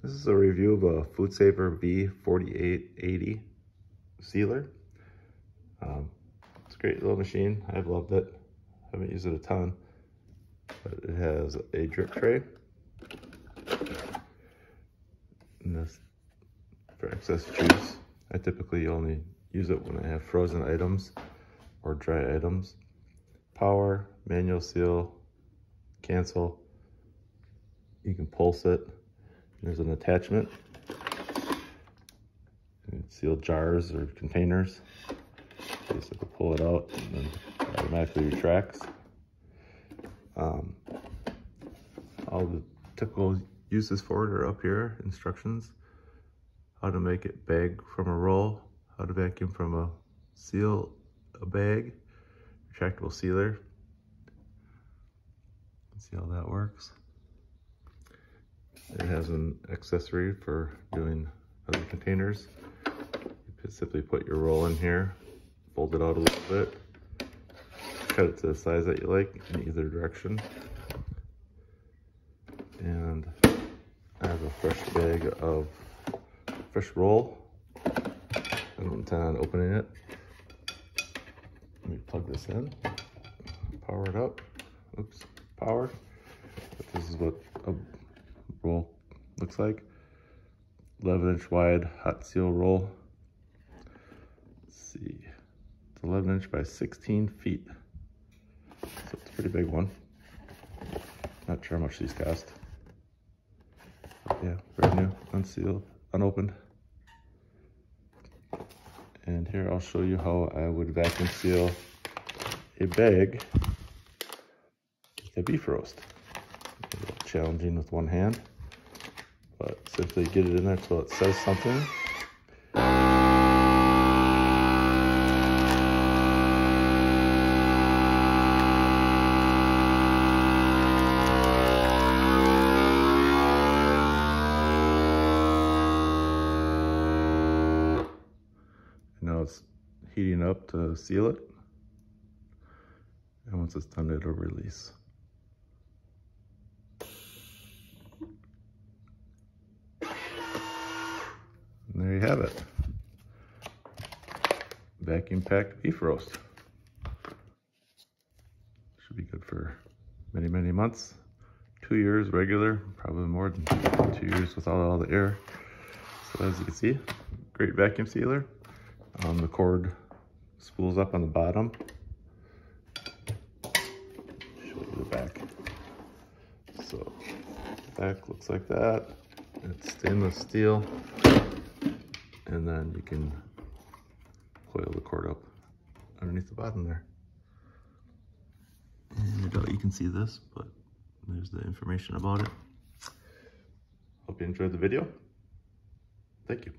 This is a review of a FoodSaver V4880 sealer. Um, it's a great little machine. I've loved it. I haven't used it a ton, but it has a drip tray. And this for excess juice. I typically only use it when I have frozen items or dry items. Power, manual seal, cancel. You can pulse it. There's an attachment. Seal jars or containers. Basically pull it out and then automatically retracts. Um, all the typical uses for it are up here, instructions. How to make it bag from a roll, how to vacuum from a seal a bag, retractable sealer. See how that works. It has an accessory for doing other containers. You simply put your roll in here, fold it out a little bit, cut it to the size that you like in either direction. And I have a fresh bag of fresh roll. I don't intend on opening it. Let me plug this in, power it up. Oops, power. This is what a looks like. 11 inch wide hot seal roll. Let's see, it's 11 inch by 16 feet. So it's a pretty big one. Not sure how much these cost. But yeah, brand new, unsealed, unopened. And here I'll show you how I would vacuum seal a bag a beef roast challenging with one hand, but simply get it in there till it says something. Now it's heating up to seal it. And once it's done, it'll release. And there you have it. Vacuum packed beef roast. Should be good for many, many months. Two years regular, probably more than two years without all the air. So as you can see, great vacuum sealer. Um, the cord spools up on the bottom. Show you the back. So back looks like that. It's stainless steel and then you can coil the cord up underneath the bottom there. And I doubt you can see this, but there's the information about it. Hope you enjoyed the video. Thank you.